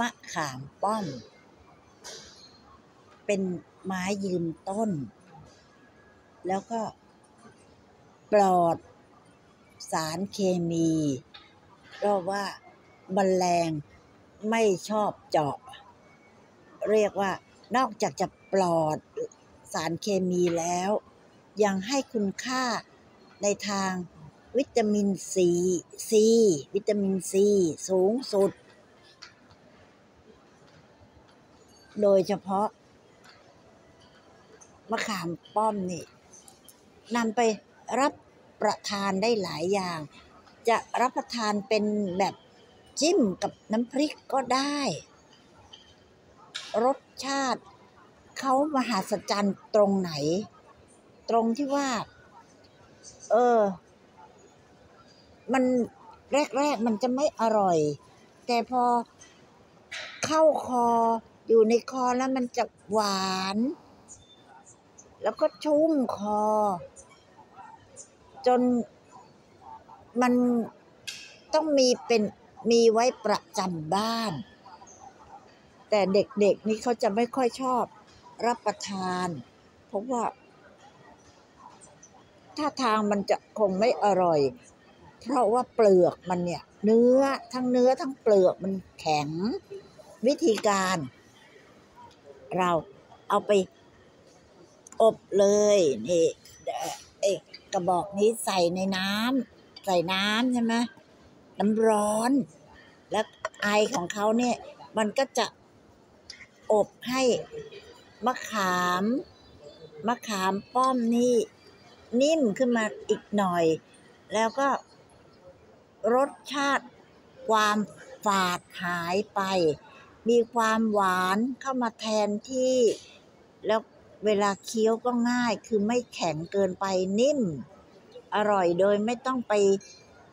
มะขามป้อม เป็นไม้ยืนต้น แล้วก็ปลอดสารเคมีเพราะว่าแมลงไม่ชอบเจาะ เรียกว่านอกจากจะปลอดสารเคมีแล้ว ยังให้คุณค่าในทางวิตามินซีซีวิตามินซีสูงสุด โดยเฉพาะ มะขามป้อมนี่นำไปรับประทานได้หลายอย่าง จะรับประทานเป็นแบบจิ้มกับน้ำพริกก็ได้ รสชาติเขามหัศจรรย์ตรงไหน ตรงที่ว่า เออ มันแรกๆมันจะไม่อร่อย แต่พอเข้าคอ อยู่ในคอแล้วมันจะหวาน แล้วก็ชุ่มคอ จนมันต้องมีเป็นมีไว้ประจำบ้าน แต่เด็กๆนี่เขาจะไม่ค่อยชอบรับประทาน เพราะว่าท่าทางมันจะคงไม่อร่อย เพราะว่าเปลือกมันเนี่ย เนื้อทั้งเนื้อทั้งเปลือกมันแข็งวิธีการ เราเอาไปอบเลยนี่เอกกระบอกนี้ใส่ในน้ำใส่น้ำใช่ไหมน้ำร้อน แล้วไอของเขาเนี่ยมันก็จะอบให้มะขาม มะขามป้อมนี่นิ่มขึ้นมาอีกหน่อย แล้วก็รสชาติความฝาดหายไป มีความหวานเข้ามาแทนที่ แล้วเวลาเคี้ยวก็ง่ายคือไม่แข็งเกินไปนิ่ม อร่อยโดยไม่ต้องไป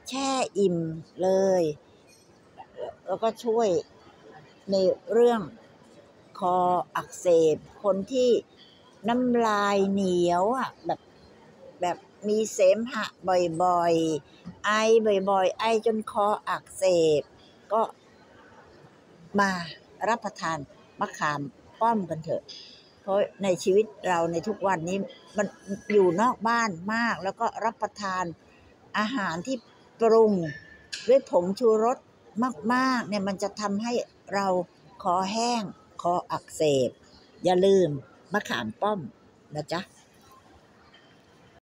แช่อิ่มเลย แล้วก็ช่วยในเรื่องคออักเสบ คนที่น้ำลายเหนียวอะแบบแบบมีเสมหะบ่อยๆ ไอบ่อยๆ ไอจนคออักเสบ ก็ มารับประทานมะขามป้อมกันเถอะ เพราะในชีวิตเราในทุกวันนี้มันอยู่นอกบ้านมาก แล้วก็รับประทานอาหารที่ปรุงด้วยผงชูรสมากๆเนี่ยมันจะทำให้เราคอแห้ง คออักเสบ อย่าลืมมะขามป้อมนะจ๊ะ